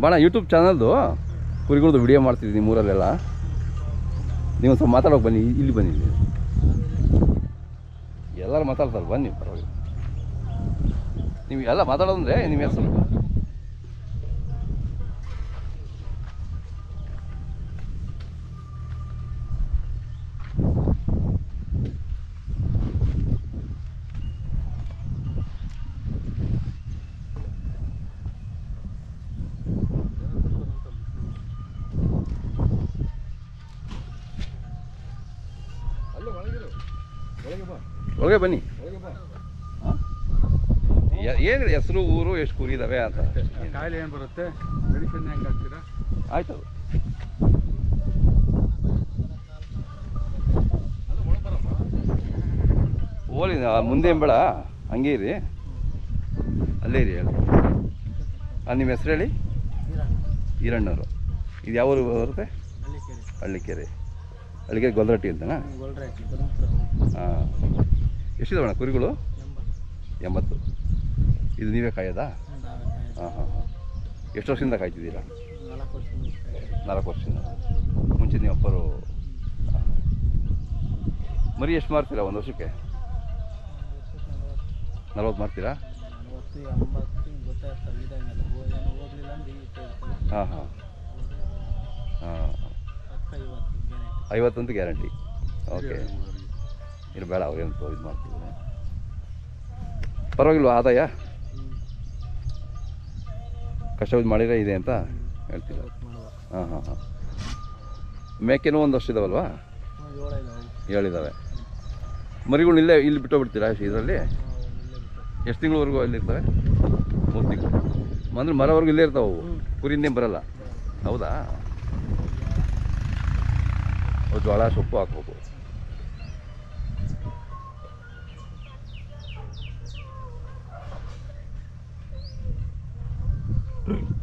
ಬಾಣ YouTube ಚಾನಲ್ದು ಕುರಿಗಳದ್ದು video ಮಾಡ್ತಿದ್ದೀನಿ ನಿಮ್ಮೂರಲ್ಲೆಲ್ಲ. ನೀವು ಸ್ವಲ್ಪ ಮಾತಾಡೋಕೆ ಬನ್ನಿ, ಇಲ್ಲಿ ಬನ್ನಿ. ಎಲ್ಲರೂ ಮಾತಾಡ್ತಾರೆ ಬನ್ನಿ ಪರವಾಗಿಲ್ಲ. ನೀವು ಎಲ್ಲ ಮಾತಾಡೋದಂದ್ರೆ ನಿಮ್ಗೆ ಹೆಸರು ಒಳಗೆ ಬನ್ನಿ. ಏನು ಹೆಸರು ಊರು ಎಷ್ಟು ಕುರಿ ಇದಾವೆ ಅಂತ? ಕಾಯಿಲೆ ಏನು ಬರುತ್ತೆ? ಮೆಡಿಸಿನ್ ಹೆಂಗೆ ಹಾಕ್ತೀರಾ? ಆಯ್ತು. ಹೋಲಿ ಮುಂದೆ ಬೇಡ. ಹಂಗೆ ಇರಿ. ಅಲ್ಲೇ ಇರಿ ಹೇಳಿ. ನಿಮ್ಮ ಹೆಸರು ಹೇಳಿ? ಈರಣ್ಣವರು. ಇದು ಯಾವ ಊರು ಬರುತ್ತೆ? ಹಳ್ಳಿಕೆರೆ. ಹಳ್ಳಿಕೆರೆ. ಗೊಲ್ರಟ್ಟಿ ಅಂತನಾ? ಹಾಂ. ಎಷ್ಟಿದಾವಣ್ಣ ಕುರಿಗಳು? ಎಂಬತ್ತು. ಇದು ನೀವೇ ಕಾಯೋದಾ? ಹಾಂ ಹಾಂ ಹಾಂ. ಎಷ್ಟು ವರ್ಷದಿಂದ ಕಾಯ್ತಿದ್ದೀರಾ? ನಾಲ್ಕು ವರ್ಷದಿಂದ ಮುಂಚೆ ನೀವು ಅಪ್ಪರು ಮರಿ ಎಷ್ಟು ಮಾರ್ತೀರಾ ಒಂದು ವರ್ಷಕ್ಕೆ? ನಲ್ವತ್ತು ಮಾರ್ತೀರಾ? ಹಾಂ ಹಾಂ. ಹಾಂ ಐವತ್ತೊಂದು ಗ್ಯಾರಂಟಿ. ಓಕೆ. ಇದು ಬೇಡ ಅವ್ರೇನು ಇದು ಮಾಡ್ತೀವಿ ಪರವಾಗಿಲ್ವ ಆದಾಯ? ಕಷ್ಟ ಇದು ಮಾಡಿದ್ರೆ ಇದೆ ಅಂತ ಹೇಳ್ತೀರ ಹಾಂ ಹಾಂ ಹಾಂ. ಮೇಕೆನೂ ಒಂದು ವರ್ಷ ಇದಾವಲ್ವಾ? ಹೇಳಿದ್ದಾವೆ ಮರಿಗಳು ಇಲ್ಲೇ ಇಲ್ಲಿ ಬಿಟ್ಟೋಗ್ಬಿಡ್ತೀರಾ ಇದರಲ್ಲಿ? ಎಷ್ಟು ತಿಂಗಳವರೆಗೂ ಅಲ್ಲಿರ್ತವೆ ಮೂರು ತಿಂಗಳು. ಅಂದರೆ ಮರವರೆಗೂ ಇಲ್ಲೇ ಇರ್ತಾವೆ ಅವು. ಕುರಿಯಿಂದೇನು ಬರಲ್ಲ. ಹೌದಾ? ಜೋಳ ಸೊಪ್ಪು ಹಾಕ್ಬೇಕು. thing.